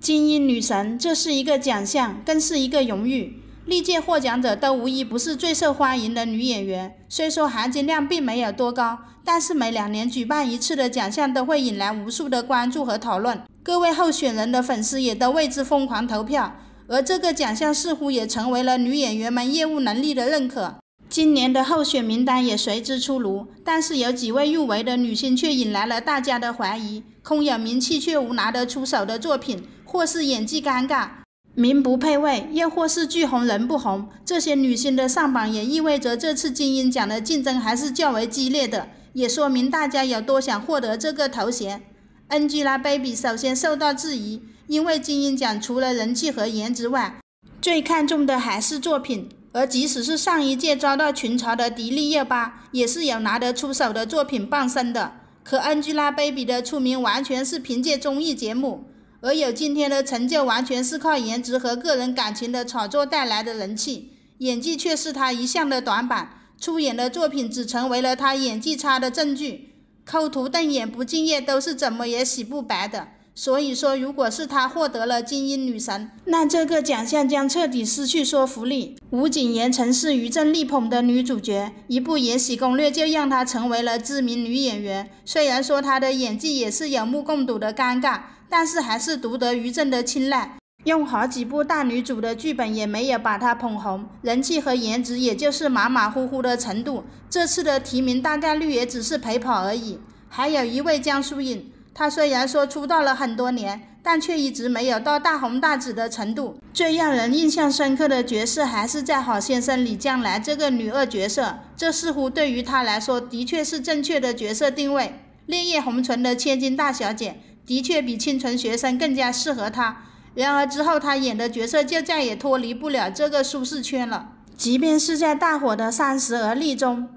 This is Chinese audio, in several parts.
金鹰女神，这是一个奖项，更是一个荣誉。历届获奖者都无一不是最受欢迎的女演员。虽说含金量并没有多高，但是每两年举办一次的奖项都会引来无数的关注和讨论。各位候选人的粉丝也都为之疯狂投票，而这个奖项似乎也成为了女演员们业务能力的认可。今年的候选名单也随之出炉，但是有几位入围的女星却引来了大家的怀疑：空有名气却无拿得出手的作品，或是演技尴尬。名不配位，又或是剧红人不红，这些女星的上榜也意味着这次金鹰奖的竞争还是较为激烈的，也说明大家有多想获得这个头衔。Angelababy 首先受到质疑，因为金鹰奖除了人气和颜值外，最看重的还是作品。而即使是上一届遭到群嘲的迪丽热巴，也是有拿得出手的作品傍身的。可 Angelababy 的出名完全是凭借综艺节目。而有今天的成就，完全是靠颜值和个人感情的炒作带来的人气，演技却是他一向的短板。出演的作品只成为了他演技差的证据，抠图瞪眼不敬业都是怎么也洗不白的。所以说，如果是他获得了金鹰女神，那这个奖项将彻底失去说服力。吴谨言曾是于正力捧的女主角，一部《延禧攻略》就让她成为了知名女演员。虽然说她的演技也是有目共睹的尴尬。但是还是独得于正的青睐，用好几部大女主的剧本也没有把她捧红，人气和颜值也就是马马虎虎的程度。这次的提名大概率也只是陪跑而已。还有一位江疏影，她虽然说出道了很多年，但却一直没有到大红大紫的程度。最让人印象深刻的角色还是在《好先生》里将来这个女二角色，这似乎对于她来说的确是正确的角色定位。烈焰红唇的千金大小姐。的确比清纯学生更加适合他。然而之后他演的角色就再也脱离不了这个舒适圈了。即便是在大火的《三十而立》中，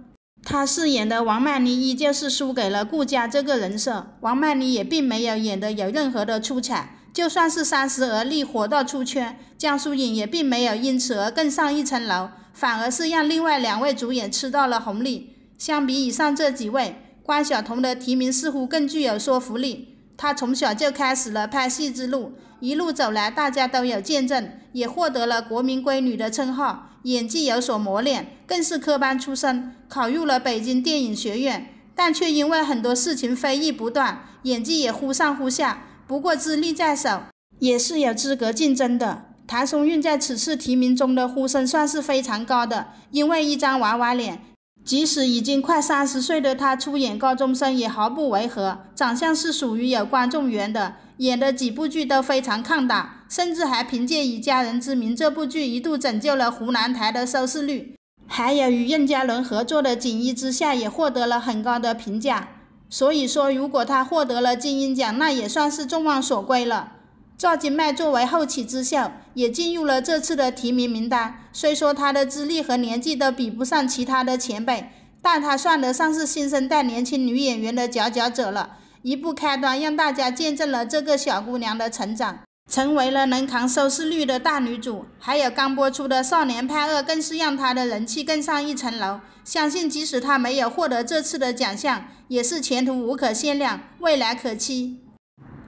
他饰演的王曼妮依旧是输给了顾佳这个人设。王曼妮也并没有演得有任何的出彩。就算是《三十而立》火到出圈，江疏影也并没有因此而更上一层楼，反而是让另外两位主演吃到了红利。相比以上这几位，关晓彤的提名似乎更具有说服力。她从小就开始了拍戏之路，一路走来，大家都有见证，也获得了“国民闺女”的称号。演技有所磨练，更是科班出身，考入了北京电影学院，但却因为很多事情非议不断，演技也忽上忽下。不过资历在手，也是有资格竞争的。谭松韵在此次提名中的呼声算是非常高的，因为一张娃娃脸。即使已经快三十岁的她出演高中生也毫不违和，长相是属于有观众缘的，演的几部剧都非常抗打，甚至还凭借《以家人之名》这部剧一度拯救了湖南台的收视率。还有与任嘉伦合作的《锦衣之下》也获得了很高的评价。所以说，如果她获得了金鹰奖，那也算是众望所归了。赵今麦作为后起之秀，也进入了这次的提名名单。虽说他的资历和年纪都比不上其他的前辈，但他算得上是新生代年轻女演员的佼佼者了。一部开端，让大家见证了这个小姑娘的成长，成为了能扛收视率的大女主。还有刚播出的《少年派二》，更是让她的人气更上一层楼。相信即使她没有获得这次的奖项，也是前途无可限量，未来可期。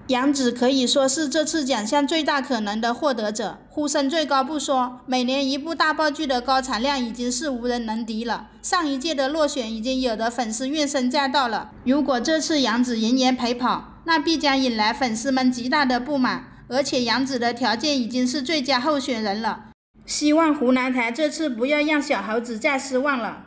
杨紫可以说是这次奖项最大可能的获得者，呼声最高不说，每年一部大爆剧的高产量已经是无人能敌了。上一届的落选已经有的粉丝怨声载道了，如果这次杨紫仍然陪跑，那必将引来粉丝们极大的不满。而且杨紫的条件已经是最佳候选人了，希望湖南台这次不要让小猴子再失望了。